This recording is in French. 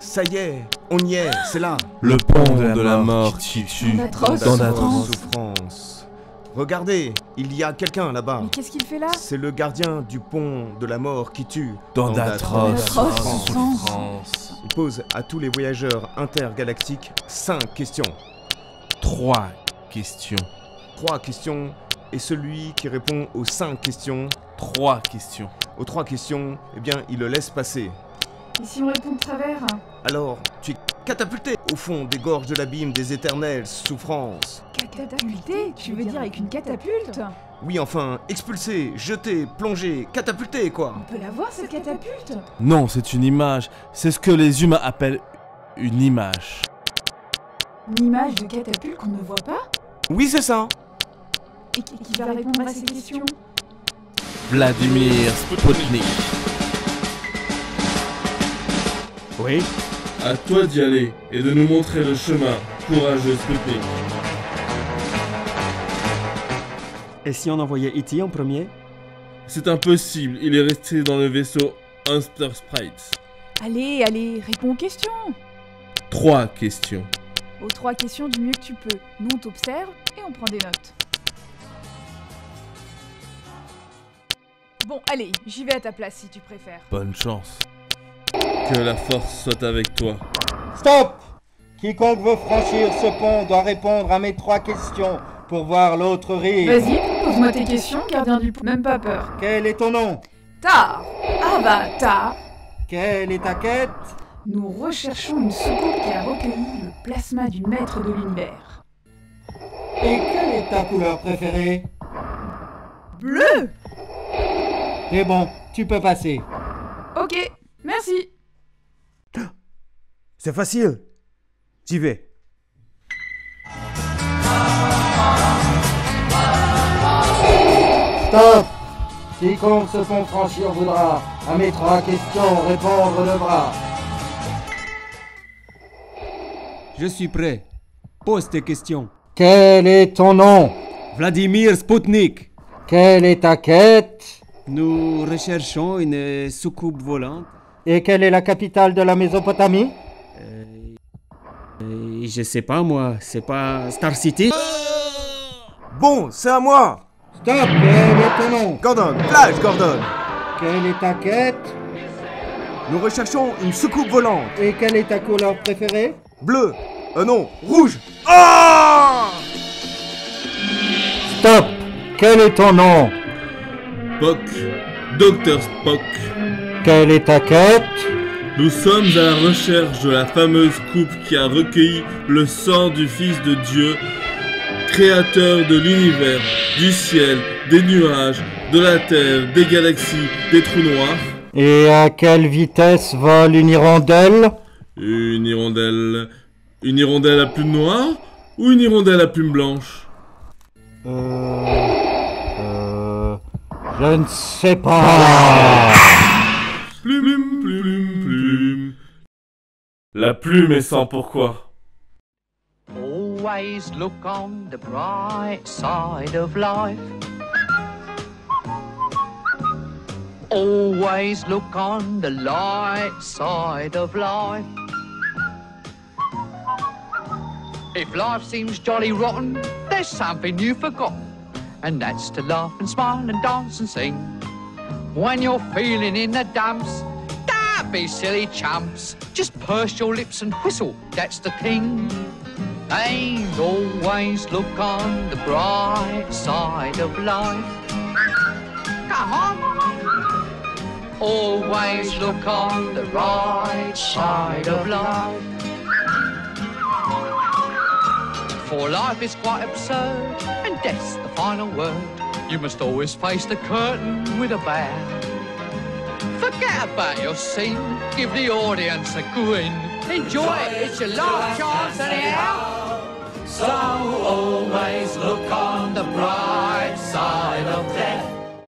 Ça y est, on y est, c'est là. Le pont de la mort qui tue dans d'atroces souffrance. Regardez, il y a quelqu'un là-bas. Mais qu'est-ce qu'il fait là? C'est le gardien du pont de la mort qui tue. dans d'atroces d'atroces souffrances. Il pose à tous les voyageurs intergalactiques 5 questions. Trois questions. 3 questions, et celui qui répond aux 5 questions, Trois questions. aux 3 questions, eh bien, il le laisse passer. Et si on répond de travers Alors, tu es catapulté au fond des gorges de l'abîme des éternelles souffrances. Catapulté Tu veux dire avec une catapulte? Oui, enfin, expulsé, jeté, plongé, catapulté, quoi. On peut la voir cette catapulte? Non, c'est une image. C'est ce que les humains appellent une image. Une image de catapulte qu'on ne voit pas? Oui, c'est ça. Et qui va répondre à ces questions? Vladimir Sputnik. Oui. À toi d'y aller et de nous montrer le chemin, courageux Sputnik. Et si on envoyait E.T. en premier? C'est impossible, il est resté dans le vaisseau Hunter Sprites. Allez, allez, réponds aux questions Trois questions. Aux trois questions du mieux que tu peux. Nous on t'observe et on prend des notes. Bon, allez, j'y vais à ta place si tu préfères. Bonne chance. Que la force soit avec toi. Stop Quiconque veut franchir ce pont doit répondre à mes trois questions pour voir l'autre rire. Vas-y, pose-moi tes questions, gardien du pont. Même pas peur. Quel est ton nom? Tar Avatar Quelle est ta quête? Nous recherchons une soucoupe qui a recueilli le plasma du maître de l'univers. Et quelle est ta couleur préférée? Bleu C'est bon, tu peux passer. Ok, merci. C'est facile. J'y vais. Stop Quiconque ce pont franchir voudra, à mes trois questions, répondre le bras. Je suis prêt. Pose tes questions. Quel est ton nom? Vladimir Sputnik. Quelle est ta quête? Nous recherchons une soucoupe volante. Et quelle est la capitale de la Mésopotamie? Euh, euh, je sais pas moi, c'est pas Star City Bon, c'est à moi. Stop Quel est ton nom Gordon, Flash Gordon. Quelle est ta quête? Nous recherchons une soucoupe volante. Et quelle est ta couleur préférée? Bleu. Euh non, rouge. Ah Stop Quel est ton nom? Spock, Docteur Spock. Quelle est ta quête? Nous sommes à la recherche de la fameuse coupe qui a recueilli le sang du Fils de Dieu, créateur de l'univers, du ciel, des nuages, de la terre, des galaxies, des trous noirs. Et à quelle vitesse vole une hirondelle? Une hirondelle. Une hirondelle à plume noire ou une hirondelle à plume blanche Euh... Euh... Je ne sais pas. Plume est sans pourquoi. Always look on the bright side of life. Always look on the light side of life. If life seems jolly rotten, there's something you've forgotten, and that's to laugh and smile and dance and sing. When you're feeling in the dumps, be silly chumps. Just purse your lips and whistle, that's the thing. And always look on the bright side of life. Come on. Always look on the right side of life. For life is quite absurd, and death's the final word. You must always face the curtain with a bow. Forget about your scene. Give the audience a grin. Enjoy, Enjoy it. It's your last chance anyhow. So always look on the bright side.